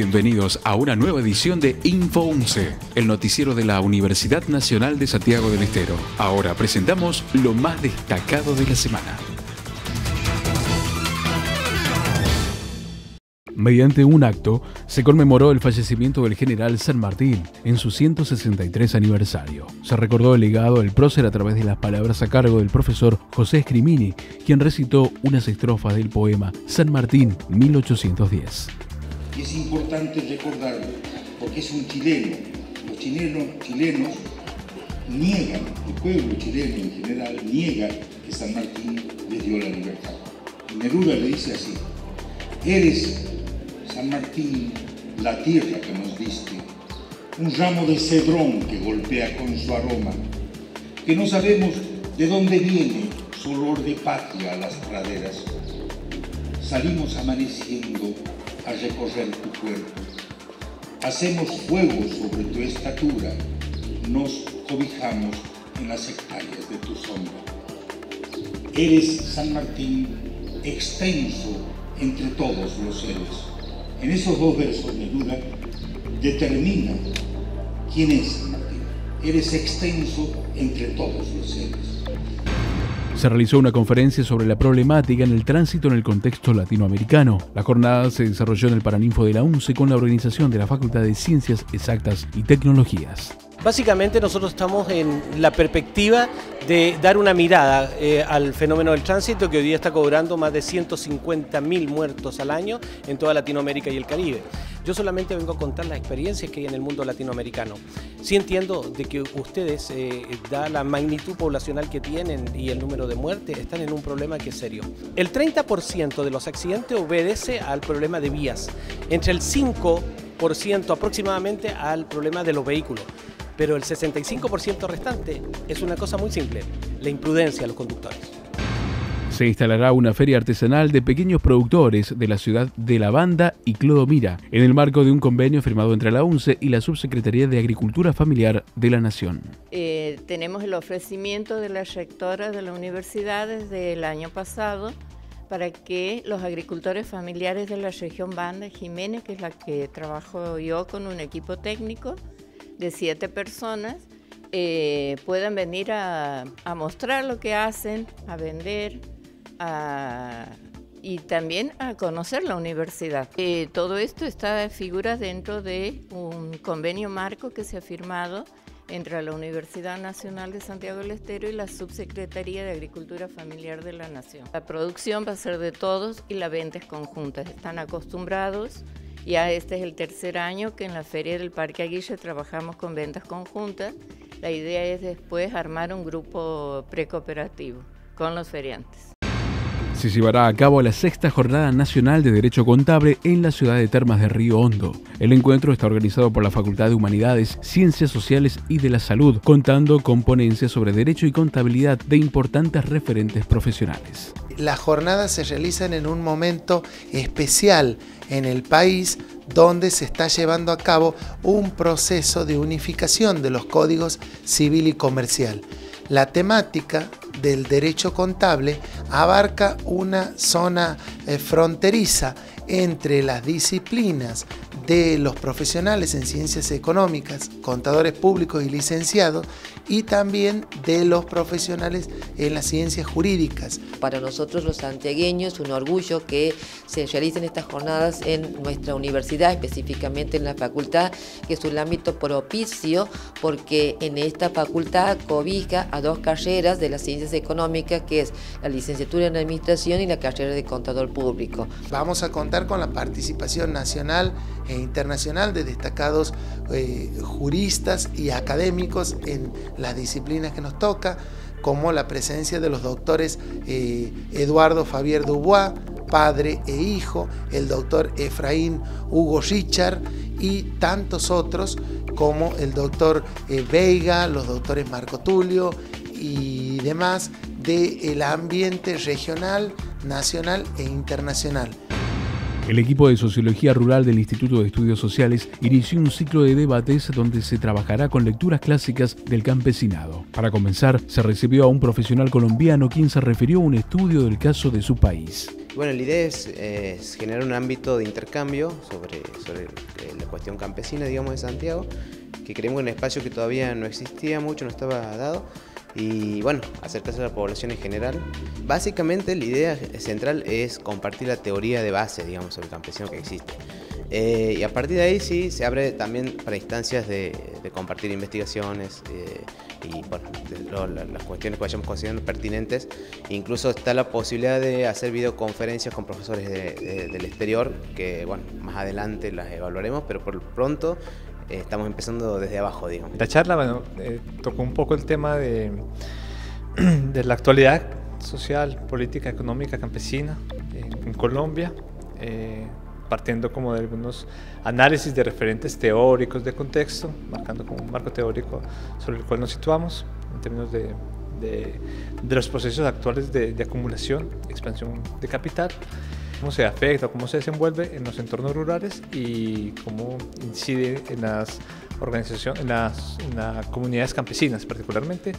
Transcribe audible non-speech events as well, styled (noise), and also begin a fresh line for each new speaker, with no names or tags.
Bienvenidos a una nueva edición de Info 11, el noticiero de la Universidad Nacional de Santiago del Estero. Ahora presentamos lo más destacado de la semana. Mediante un acto, se conmemoró el fallecimiento del general San Martín en su 163 aniversario. Se recordó el legado del prócer a través de las palabras a cargo del profesor José Scrimini, quien recitó unas estrofas del poema San Martín 1810.
Es importante recordarlo, porque es un chileno. Los chilenos, chilenos niegan, el pueblo chileno en general niega que San Martín les dio la libertad. Neruda le dice así, eres San Martín, la tierra que nos diste, un ramo de cedrón que golpea con su aroma, que no sabemos de dónde viene su olor de patria a las praderas. Salimos amaneciendo a recorrer tu cuerpo, hacemos fuego sobre tu estatura, nos cobijamos en las hectáreas de tu sombra. Eres, San Martín, extenso entre todos los seres en esos dos versos, Neruda determina quién es San Martín. Eres extenso entre todos los seres.
Se realizó una conferencia sobre la problemática en el tránsito en el contexto latinoamericano. La jornada se desarrolló en el Paraninfo de la UNCE con la organización de la Facultad de Ciencias Exactas y Tecnologías.
Básicamente nosotros estamos en la perspectiva de dar una mirada eh, al fenómeno del tránsito que hoy día está cobrando más de 150.000 muertos al año en toda Latinoamérica y el Caribe. Yo solamente vengo a contar las experiencias que hay en el mundo latinoamericano. Sí entiendo de que ustedes, eh, la magnitud poblacional que tienen y el número de muertes, están en un problema que es serio. El 30% de los accidentes obedece al problema de vías, entre el 5% aproximadamente al problema de los vehículos pero el 65% restante es una cosa muy simple, la imprudencia de los conductores.
Se instalará una feria artesanal de pequeños productores de la ciudad de La Banda y Clodomira, en el marco de un convenio firmado entre la UNCE y la Subsecretaría de Agricultura Familiar de la Nación.
Eh, tenemos el ofrecimiento de la rectora de la universidad desde el año pasado para que los agricultores familiares de la región Banda Jiménez, que es la que trabajo yo con un equipo técnico, de siete personas eh, puedan venir a, mostrar lo que hacen, a vender y también a conocer la universidad. Eh, todo esto está figura dentro de un convenio marco que se ha firmado entre la Universidad Nacional de Santiago del Estero y la Subsecretaría de Agricultura Familiar de la Nación. La producción va a ser de todos y la venta es conjunta. Están acostumbrados ya este es el tercer año que en la Feria del Parque Aguilla trabajamos con ventas conjuntas. La idea es después armar un grupo precooperativo con los feriantes.
Se llevará a cabo la sexta Jornada Nacional de Derecho Contable en la ciudad de Termas de Río Hondo. El encuentro está organizado por la Facultad de Humanidades, Ciencias Sociales y de la Salud, contando con ponencias sobre derecho y contabilidad de importantes referentes profesionales.
Las jornadas se realizan en un momento especial en el país donde se está llevando a cabo un proceso de unificación de los códigos civil y comercial. La temática del derecho contable abarca una zona eh, fronteriza entre las disciplinas de los profesionales en ciencias económicas, contadores públicos y licenciados, y también de los profesionales en las ciencias jurídicas.
Para nosotros los santiagueños un orgullo que se realicen estas jornadas en nuestra universidad, específicamente en la facultad, que es un ámbito propicio porque en esta facultad cobija a dos carreras de las ciencias económicas, que es la licenciatura en administración y la carrera de contador público.
Vamos a contar con la participación nacional e internacional de destacados eh, juristas y académicos en las disciplinas que nos toca, como la presencia de los doctores eh, Eduardo Fabier Dubois, padre e hijo, el doctor Efraín Hugo Richard y tantos otros como el doctor eh, Veiga, los doctores Marco Tulio y demás del ambiente regional, nacional e internacional.
El equipo de Sociología Rural del Instituto de Estudios Sociales inició un ciclo de debates donde se trabajará con lecturas clásicas del campesinado. Para comenzar, se recibió a un profesional colombiano quien se refirió a un estudio del caso de su país.
Bueno, la idea es, generar un ámbito de intercambio sobre, sobre eh, la cuestión campesina, digamos, de Santiago, que creemos en un espacio que todavía no existía mucho, no estaba dado, y bueno, acercarse a la población en general. Básicamente la idea central es compartir la teoría de base, digamos, sobre el campesino que existe. Eh, y a partir de ahí sí se abre también para instancias de, compartir investigaciones eh, y bueno, las cuestiones que vayamos considerando pertinentes. Incluso está la posibilidad de hacer videoconferencias con profesores del exterior, que bueno, más adelante las evaluaremos, pero por pronto eh, estamos empezando desde abajo, digamos.
La charla, bueno, eh, tocó un poco el tema de, (clears throat) de la actualidad social, política, económica, campesina en Colombia, eh, partiendo como de algunos análisis de referentes teóricos de contexto, marcando como un marco teórico sobre el cual nos situamos en términos de, de, de los procesos actuales de, de acumulación, expansión de capital cómo se afecta, cómo se desenvuelve en los entornos rurales y cómo incide en las organizaciones, en las, en las comunidades campesinas particularmente.